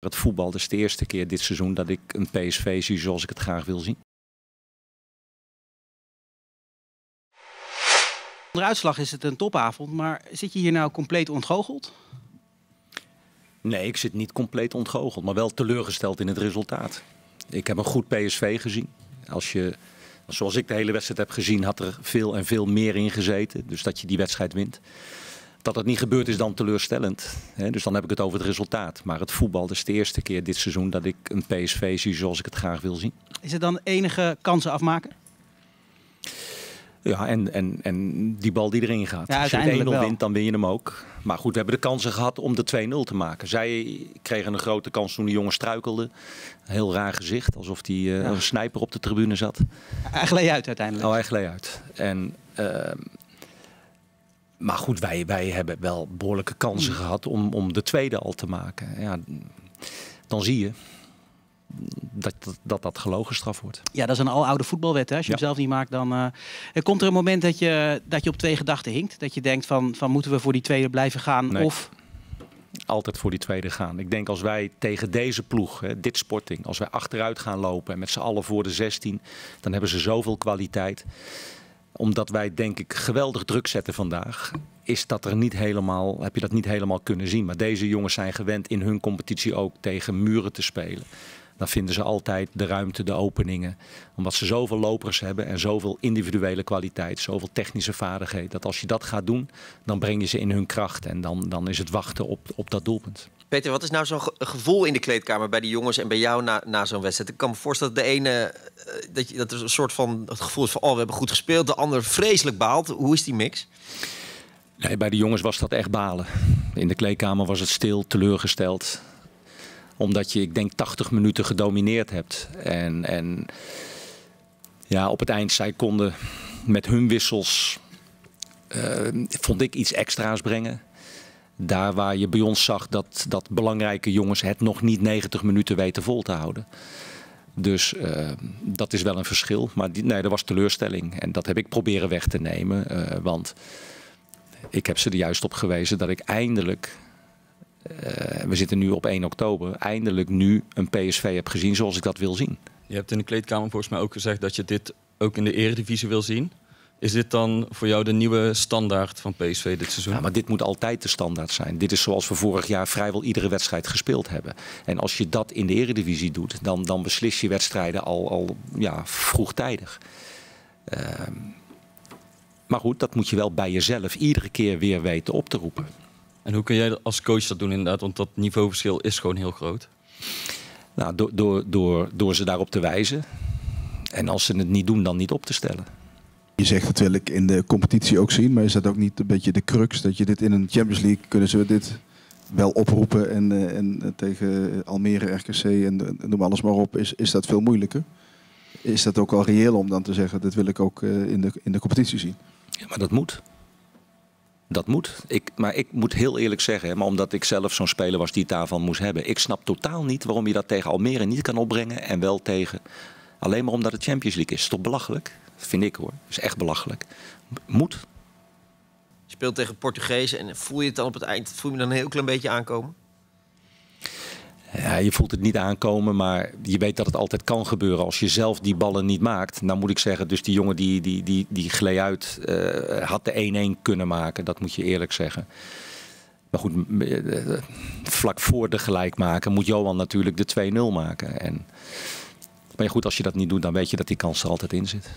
Het voetbal is de eerste keer dit seizoen dat ik een PSV zie zoals ik het graag wil zien. De uitslag is het een topavond, maar zit je hier nou compleet ontgoocheld? Nee, ik zit niet compleet ontgoocheld, maar wel teleurgesteld in het resultaat. Ik heb een goed PSV gezien. Als je, zoals ik de hele wedstrijd heb gezien, had er veel en veel meer in gezeten. Dus dat je die wedstrijd wint. Dat het niet gebeurd is dan teleurstellend. Dus dan heb ik het over het resultaat. Maar het voetbal is de eerste keer dit seizoen dat ik een PSV zie zoals ik het graag wil zien. Is het dan enige kansen afmaken? Ja, en, en, en die bal die erin gaat. Ja, Als je uiteindelijk het 1-0 wel. wint, dan win je hem ook. Maar goed, we hebben de kansen gehad om de 2-0 te maken. Zij kregen een grote kans toen de jongen struikelde. Heel raar gezicht, alsof die eh, Ja. een snijper op de tribune zat. Hij gleed uit uiteindelijk. Oh, hij gleed uit. En, ehm, maar goed, wij, wij hebben wel behoorlijke kansen gehad om, om de tweede al te maken. Ja, dan zie je dat dat, dat, dat gelogen straf wordt. Ja, dat is een aloude voetbalwet. Hè? Als je hem zelf niet maakt, dan eh, er komt er een moment dat je, dat je op twee gedachten hinkt. Dat je denkt van, van moeten we voor die tweede blijven gaan? Nee. Of altijd voor die tweede gaan. Ik denk als wij tegen deze ploeg, hè, dit sporting, als wij achteruit gaan lopen en met z'n allen voor de 16, dan hebben ze zoveel kwaliteit. Omdat wij denk ik geweldig druk zetten vandaag, is dat er niet helemaal, heb je dat niet helemaal kunnen zien. Maar deze jongens zijn gewend in hun competitie ook tegen muren te spelen. Dan vinden ze altijd de ruimte, de openingen. Omdat ze zoveel lopers hebben en zoveel individuele kwaliteit, zoveel technische vaardigheid. Dat als je dat gaat doen, dan breng je ze in hun kracht. En dan, dan is het wachten op, op dat doelpunt. Peter, wat is nou zo'n ge- gevoel in de kleedkamer bij die jongens en bij jou na, na zo'n wedstrijd? Ik kan me voorstellen dat de ene, eh, dat, je, dat er een soort van het gevoel is van, oh, we hebben goed gespeeld. De ander vreselijk baalt. Hoe is die mix? Nee, bij de jongens was dat echt balen. In de kleedkamer was het stil, teleurgesteld. Omdat je, ik denk, 80 minuten gedomineerd hebt. En, en ja, op het eind, zij konden met hun wissels, eh, vond ik, iets extra's brengen. Daar waar je bij ons zag dat, dat belangrijke jongens het nog niet 90 minuten weten vol te houden. Dus eh, dat is wel een verschil. Maar die, nee, er was teleurstelling. En dat heb ik proberen weg te nemen. eh, want ik heb ze er juist op gewezen dat ik eindelijk, eh, we zitten nu op 1 oktober, eindelijk nu een PSV heb gezien zoals ik dat wil zien. Je hebt in de kleedkamer volgens mij ook gezegd dat je dit ook in de eredivisie wil zien. Is dit dan voor jou de nieuwe standaard van PSV dit seizoen? Ja, maar dit moet altijd de standaard zijn. Dit is zoals we vorig jaar vrijwel iedere wedstrijd gespeeld hebben. En als je dat in de eredivisie doet, dan, dan beslis je wedstrijden al, al ja, vroegtijdig. Ehm, maar goed, dat moet je wel bij jezelf iedere keer weer weten op te roepen. En hoe kun jij als coach dat doen inderdaad? Want dat niveauverschil is gewoon heel groot. Nou, door, door, door, door ze daarop te wijzen. En als ze het niet doen, dan niet op te stellen. Je zegt dat wil ik in de competitie ook zien, maar is dat ook niet een beetje de crux dat je dit in een Champions League kunnen ze dit wel oproepen en, eh, en eh, tegen Almere, RKC en eh, noem alles maar op, is, is dat veel moeilijker? Is dat ook al reëel om dan te zeggen, dat wil ik ook eh, in, de, in de competitie zien? Ja, maar dat moet. Dat moet. Ik, maar ik moet heel eerlijk zeggen, maar omdat ik zelf zo'n speler was die het daarvan moest hebben. Ik snap totaal niet waarom je dat tegen Almere niet kan opbrengen en wel tegen. Alleen maar omdat het Champions League is. Is toch belachelijk? Vind ik hoor. Is echt belachelijk. Moet. Je speelt tegen Portugezen en voel je het dan op het eind, voel je me dan een heel klein beetje aankomen? Je voelt het niet aankomen, maar je weet dat het altijd kan gebeuren. Als je zelf die ballen niet maakt, dan moet ik zeggen, dus die jongen die, die, die, die gleed uit, eh, had de 1-1 kunnen maken. Dat moet je eerlijk zeggen. Maar goed, eh, vlak voor de gelijkmaker moet Johan natuurlijk de 2-0 maken. En, maar goed, als je dat niet doet, dan weet je dat die kans er altijd in zit.